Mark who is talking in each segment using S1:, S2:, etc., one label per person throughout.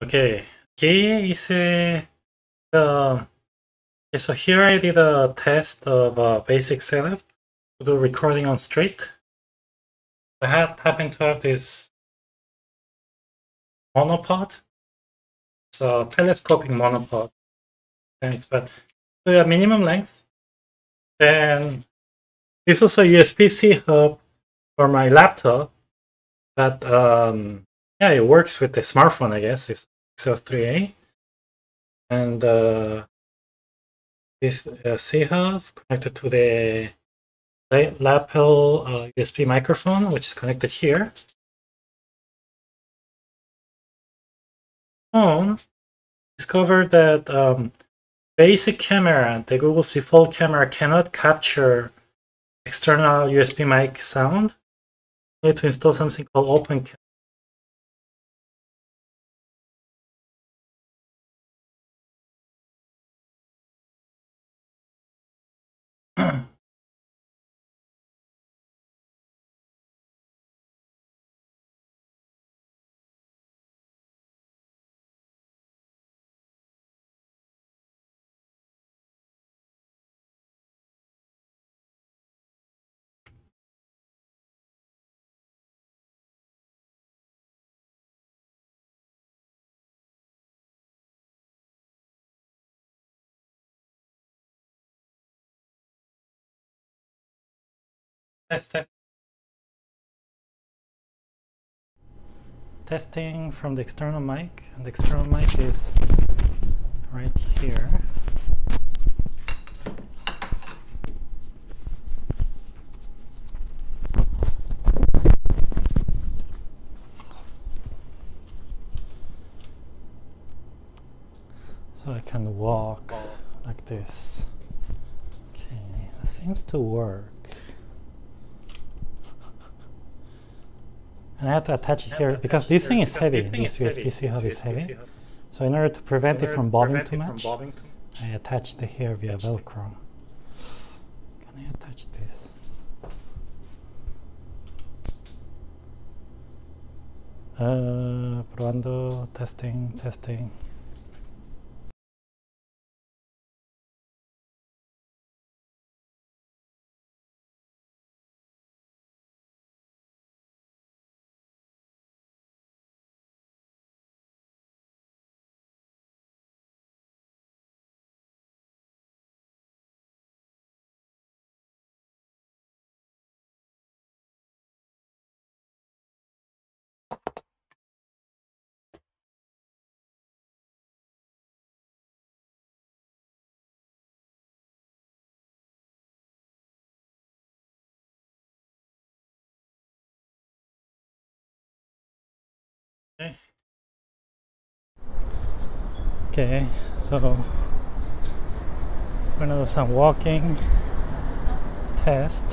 S1: Okay, okay, is uh, the so here I did a test of a basic setup to do recording on street. I had happened to have this monopod. It's a telescoping monopod. And it's but a minimum length. Then this is a USB-C hub for my laptop. But um, yeah, it works with the smartphone, I guess. It's Pixel 3a. And uh, this uh, C hub connected to the lapel uh, USB microphone, which is connected here. Phone discovered that um, basic camera, the Google Fold camera, cannot capture external USB mic sound. You need to install something called Open Test, test. Testing from the external mic. And the external mic is right here. So I can walk like this. Okay, that seems to work. And I have to attach it here because this thing is heavy. This USB-C hub is heavy. So in order to prevent it from bobbing too much, I attached it here via Velcro. Can I attach this? Uh, probando, testing, testing. Okay, so we're gonna do some walking test.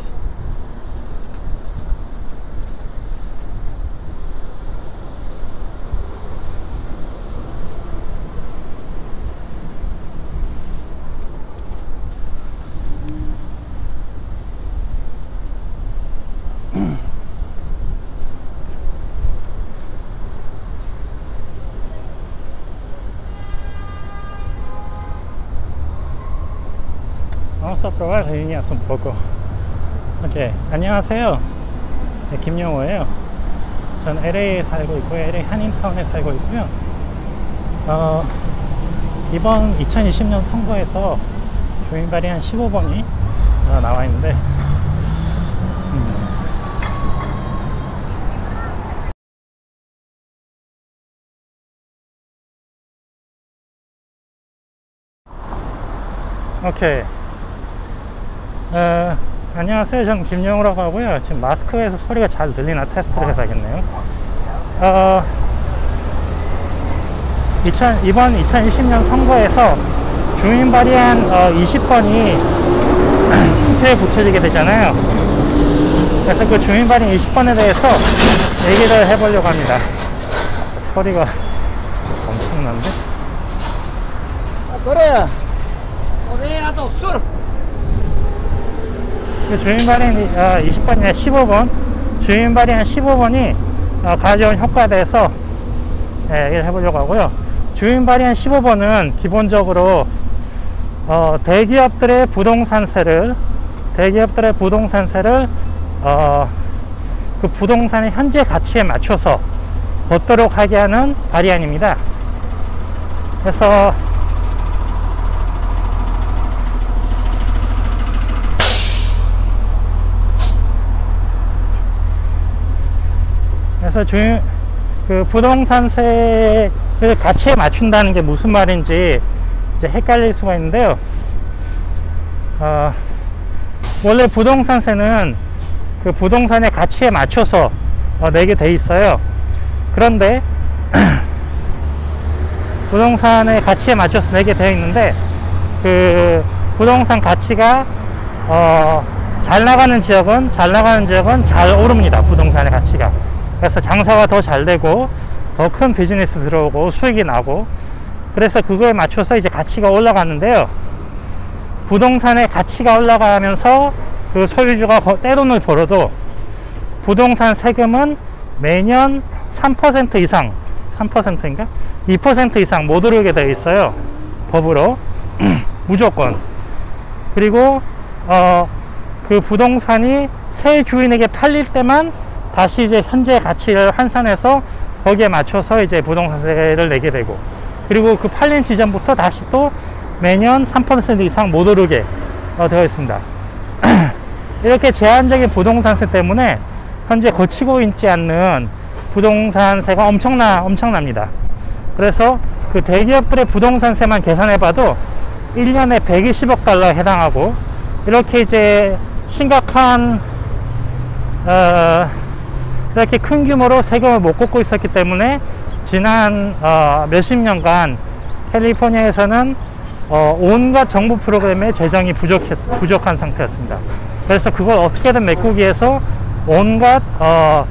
S1: A probar líneas un poco. Ok, 안녕하세요. 네, 김영호예요. 전 LA에 살고 있고요. LA 한인타운에 살고 있고요. 어, 이번 2020년 선거에서 주민 발의한 15번이 어, 나와 있는데 음. 오케이 어, 안녕하세요 전 김영우라고 하고요 지금 마스크에서 소리가 잘 들리나 테스트를 해봐야겠네요 어, 2000, 이번 2020년 선거에서 주민 발의안 어, 20번이 투표에 붙여지게 되잖아요 그래서 그 주민 발의 20번에 대해서 얘기를 해보려고 합니다 소리가 엄청난데?
S2: 아, 그래. 그래야도 술.
S1: 그 주민 발행 어, 20번이나 15번 주민 발행 15번이 어, 가져온 효과에 대해서 예, 얘기를 해보려고 하고요. 주인 발의안 15번은 기본적으로 어, 대기업들의 부동산세를 대기업들의 부동산세를 어, 그 부동산의 현재 가치에 맞춰서 걷도록 하게 하는 발의안입니다. 그래서 그래서 주인 그 부동산세 그 가치에 맞춘다는 게 무슨 말인지 이제 헷갈릴 수가 있는데요. 어, 원래 부동산세는 그 부동산의 가치에 맞춰서 어, 내게 돼 있어요. 그런데 부동산의 가치에 맞춰서 내게 되어 있는데 그 부동산 가치가 어, 잘 나가는 지역은 잘 나가는 지역은 잘 오릅니다. 부동산의 가치가. 그래서 장사가 더 잘 되고 더 큰 비즈니스 들어오고 수익이 나고 그래서 그거에 맞춰서 이제 가치가 올라가는데요. 부동산의 가치가 올라가면서 그 소유주가 거- 떼돈을 벌어도 부동산 세금은 매년 3% 이상 3%인가? 2% 이상 못 오르게 되어 있어요. 법으로 무조건. 그리고 어, 그 부동산이 새 주인에게 팔릴 때만 다시 이제 현재 가치를 환산해서 거기에 맞춰서 이제 부동산세를 내게 되고 그리고 그 팔린 지점부터 다시 또 매년 3% 이상 못 오르게 어, 되어 있습니다. 이렇게 제한적인 부동산세 때문에 현재 거치고 있지 않는 부동산세가 엄청나 엄청납니다. 그래서 그 대기업들의 부동산세만 계산해 봐도 1년에 120억 달러에 해당하고 이렇게 이제 심각한 어, 이렇게 큰 규모로 세금을 못 걷고 있었기 때문에 지난 어, 몇십 년간 캘리포니아에서는 어, 온갖 정부 프로그램에 재정이 부족했, 부족한 상태였습니다. 그래서 그걸 어떻게든 메꾸기 위해서 온갖 어,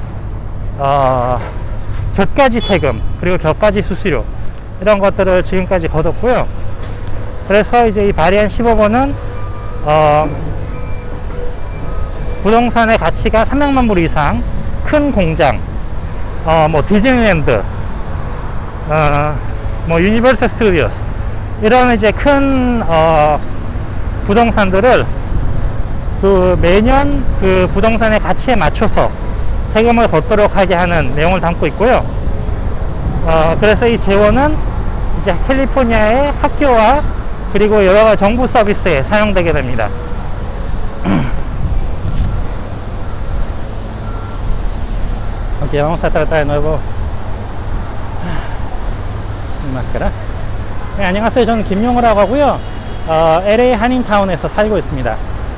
S1: 어, 곁가지 세금 그리고 곁가지 수수료 이런 것들을 지금까지 걷었고요. 그래서 이제 이 바리안 15번은 어, 부동산의 가치가 300만 불 이상 큰 공장, 어, 뭐 디즈니랜드, 어, 뭐 유니버설 스튜디오스 이런 이제 큰 어, 부동산들을 그 매년 그 부동산의 가치에 맞춰서 세금을 걷도록 하게 하는 내용을 담고 있고요. 어, 그래서 이 재원은 이제 캘리포니아의 학교와 그리고 여러 정부 서비스에 사용되게 됩니다. Ok, vamos a tratar de nuevo. 이 마스카라. 네, 안녕하세요. 저는 김용호라고 하고요. 어, LA 한인타운에서 살고 있습니다.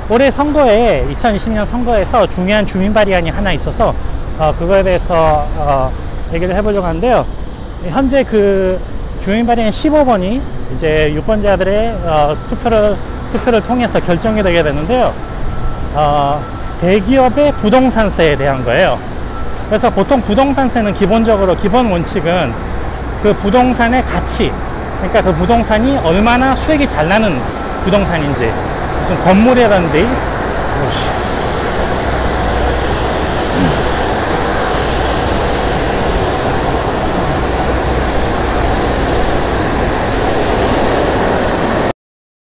S1: 올해 선거에 2020년 선거에서 중요한 주민 발의안이 하나 있어서 어, 그거에 대해서 어, 얘기를 해보려고 하는데요. 현재 그 주민 발의안 15번이 이제 유권자들의 어, 투표를 투표를 통해서 결정이 되게 되는데요. 어, 대기업의 부동산세에 대한 거예요. 그래서 보통 부동산세는 기본적으로 기본 원칙은 그 부동산의 가치, 그러니까 그 부동산이 얼마나 수익이 잘 나는 부동산인지, 무슨 건물이라든지,